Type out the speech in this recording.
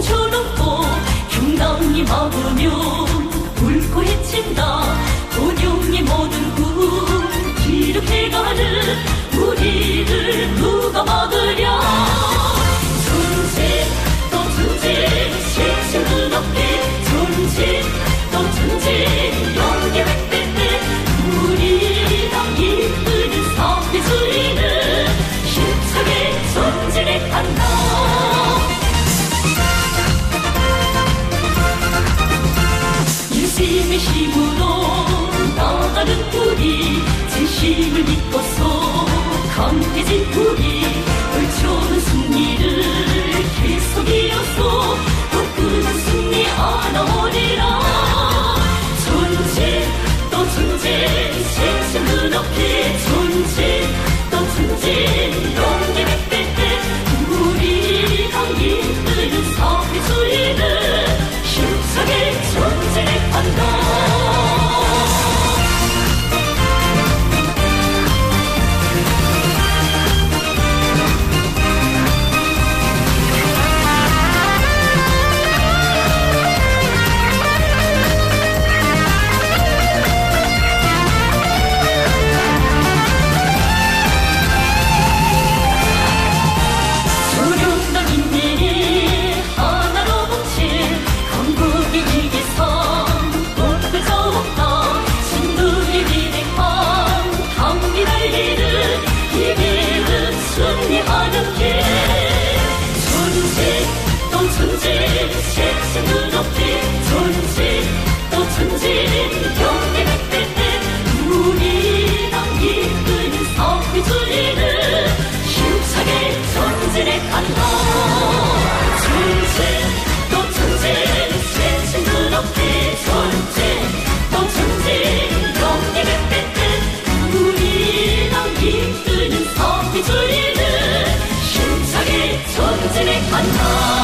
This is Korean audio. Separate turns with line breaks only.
초롱초롱고 흉덩이 먹으면 울고 해친다 고룡이 모든 꿈. 이렇게 가는 우리를 누가 먹으려? 존심 또 존재 실수 높게 존심 또 존재 Untold.